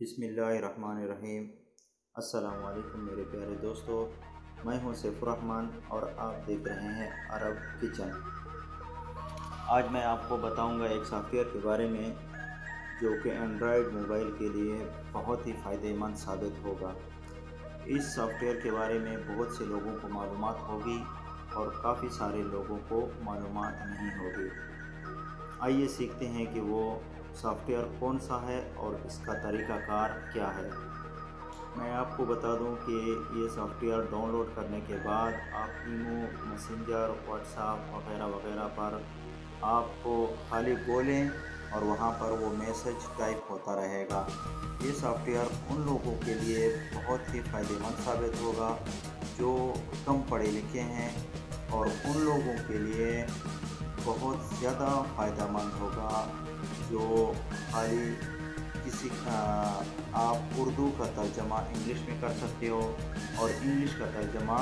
बिसमीम अस्सलाम मेरे प्यारे दोस्तों, मैं हूँ सैफुररहमान और आप देख रहे हैं अरब किचन। आज मैं आपको बताऊँगा एक सॉफ्टवेयर के बारे में, जो कि एंड्रॉयड मोबाइल के लिए बहुत ही फ़ायदेमंद साबित होगा। इस सॉफ्टवेयर के बारे में बहुत से लोगों को मालूम होगी और काफ़ी सारे लोगों को मालूम नहीं होगी। आइए सीखते हैं कि वो सॉफ्टवेयर कौन सा है और इसका तरीक़ाकार क्या है? मैं आपको बता दूँ कि ये सॉफ्टवेयर डाउनलोड करने के बाद आप ईमो, मैसेंजर, व्हाट्सएप वगैरह वगैरह पर आपको खाली बोलें और वहाँ पर वो मैसेज टाइप होता रहेगा। ये सॉफ्टवेयर उन लोगों के लिए बहुत ही फ़ायदेमंद साबित होगा जो कम पढ़े लिखे हैं और उन लोगों के लिए बहुत ज़्यादा फ़ायदेमंद होगा। जो खाली किसी का, आप उर्दू का तर्जमा इंग्लिश में कर सकते हो और इंग्लिश का तर्जमा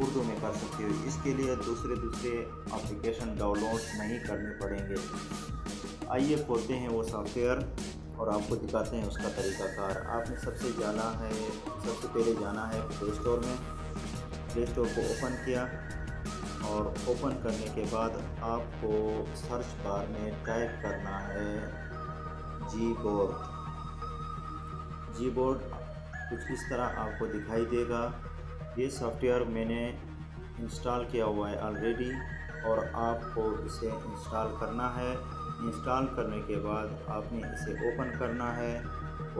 उर्दू में कर सकते हो। इसके लिए दूसरे दूसरे एप्लीकेशन डाउनलोड नहीं करने पड़ेंगे। आइए खोलते हैं वो सॉफ्टवेयर और आपको दिखाते हैं उसका तरीक़ाकार। आपने सबसे जाना है, सबसे पहले जाना है प्ले स्टोर में। प्ले स्टोर को ओपन किया। और ओपन करने के बाद आपको सर्च बार में टाइप करना है जी बोर्ड जी बोर्ड कुछ इस तरह आपको दिखाई देगा। ये सॉफ्टवेयर मैंने इंस्टॉल किया हुआ है ऑलरेडी और आपको इसे इंस्टॉल करना है। इंस्टॉल करने के बाद आपने इसे ओपन करना है।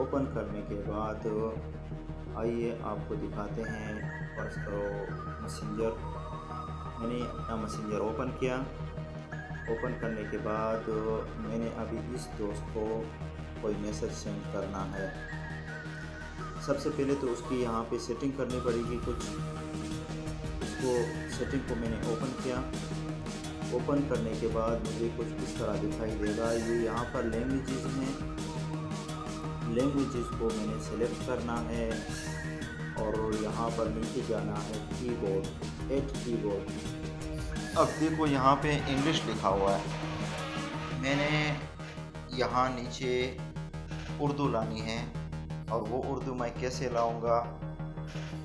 ओपन करने के बाद आइए आपको दिखाते हैं। फ़र्स्ट करो मैसेंजर मैंने अपना मैसेंजर ओपन किया। ओपन करने के बाद मैंने अभी इस दोस्त को कोई मैसेज सेंड करना है। सबसे पहले तो उसकी यहाँ पे सेटिंग करनी पड़ेगी कुछ। उसको सेटिंग को मैंने ओपन किया। ओपन करने के बाद मुझे कुछ इस तरह दिखाई देगा। ये यहाँ पर लैंग्वेजेस हैं। लैंग्वेजेस को मैंने सेलेक्ट करना है। और यहाँ पर नीचे जाना है कीबोर्ड एट कीबोर्ड अब देखो यहाँ पे इंग्लिश लिखा हुआ है। मैंने यहाँ नीचे उर्दू लानी है और वो उर्दू मैं कैसे लाऊँगा?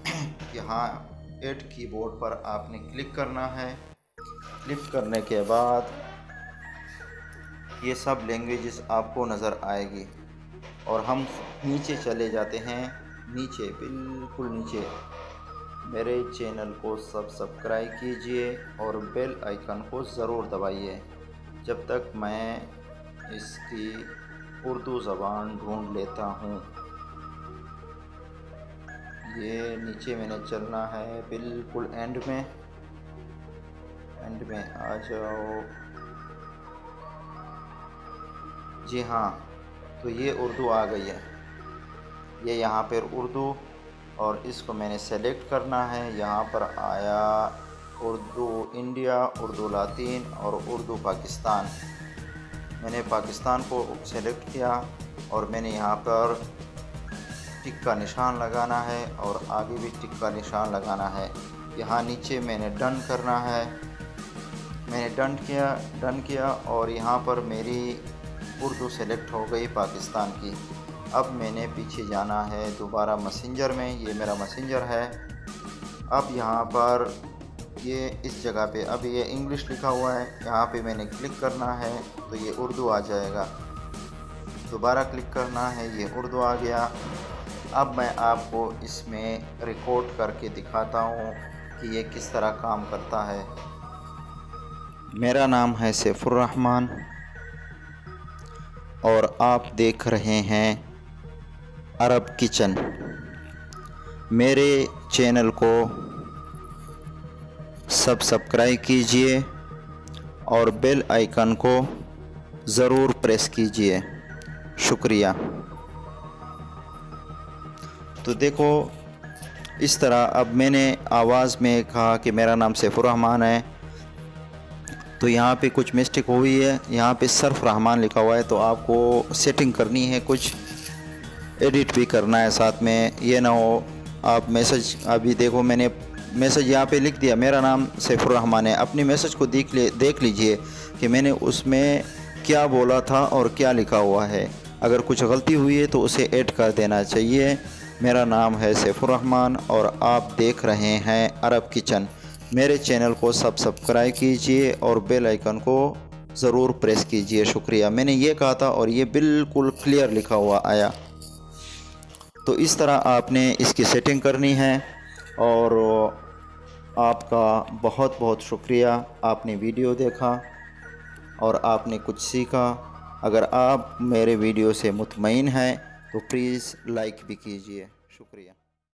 यहाँ एट कीबोर्ड पर आपने क्लिक करना है। क्लिक करने के बाद ये सब लैंग्वेजेस आपको नज़र आएगी। और हम नीचे चले जाते हैं। नीचे, बिल्कुल नीचे। मेरे चैनल को सब सब्सक्राइब कीजिए और बेल आइकन को ज़रूर दबाइए। जब तक मैं इसकी उर्दू ज़बान ढूंढ लेता हूँ। ये नीचे मैंने चलना है, बिल्कुल एंड में। एंड में आ जाओ। जी हाँ तो ये उर्दू आ गई है। ये यहाँ पर उर्दू और इसको मैंने सेलेक्ट करना है। यहाँ पर आया उर्दू इंडिया उर्दू लातीन और उर्दू पाकिस्तान मैंने पाकिस्तान को सेलेक्ट किया और मैंने यहाँ पर टिक का निशान लगाना है और आगे भी टिक का निशान लगाना है। यहाँ नीचे मैंने डन करना है। मैंने डन किया डन किया और यहाँ पर मेरी उर्दू सेलेक्ट हो गई पाकिस्तान की। अब मैंने पीछे जाना है दोबारा मैसेंजर में, ये मेरा मैसेंजर है। अब यहाँ पर ये इस जगह पे, अब ये इंग्लिश लिखा हुआ है, यहाँ पे मैंने क्लिक करना है तो ये उर्दू आ जाएगा। दोबारा क्लिक करना है, ये उर्दू आ गया। अब मैं आपको इसमें रिकॉर्ड करके दिखाता हूँ कि ये किस तरह काम करता है। मेरा नाम है सैफुररहमान और आप देख रहे हैं अरब किचन। मेरे चैनल को सब सब्सक्राइब कीजिए और बेल आइकन को ज़रूर प्रेस कीजिए। शुक्रिया। तो देखो, इस तरह अब मैंने आवाज़ में कहा कि मेरा नाम सैफुररहमान है। तो यहाँ पे कुछ मिस्टेक हुई है। यहाँ पे सरफ रहमान लिखा हुआ है तो आपको सेटिंग करनी है कुछ। एडिट भी करना है साथ में, ये ना हो, आप मैसेज, अभी देखो मैंने मैसेज यहाँ पे लिख दिया, मेरा नाम सैफुररहमान है। अपनी मैसेज को देख ले, देख लीजिए कि मैंने उसमें क्या बोला था और क्या लिखा हुआ है। अगर कुछ गलती हुई है तो उसे ऐड कर देना चाहिए। मेरा नाम है सैफुररहमान और आप देख रहे हैं अरब किचन। मेरे चैनल को सब सब्सक्राइब कीजिए और बेल आइकन को ज़रूर प्रेस कीजिए। शुक्रिया। मैंने ये कहा था और ये बिल्कुल क्लियर लिखा हुआ आया। तो इस तरह आपने इसकी सेटिंग करनी है और आपका बहुत बहुत शुक्रिया। आपने वीडियो देखा और आपने कुछ सीखा। अगर आप मेरे वीडियो से मुतमिन हैं तो प्लीज़ लाइक भी कीजिए। शुक्रिया।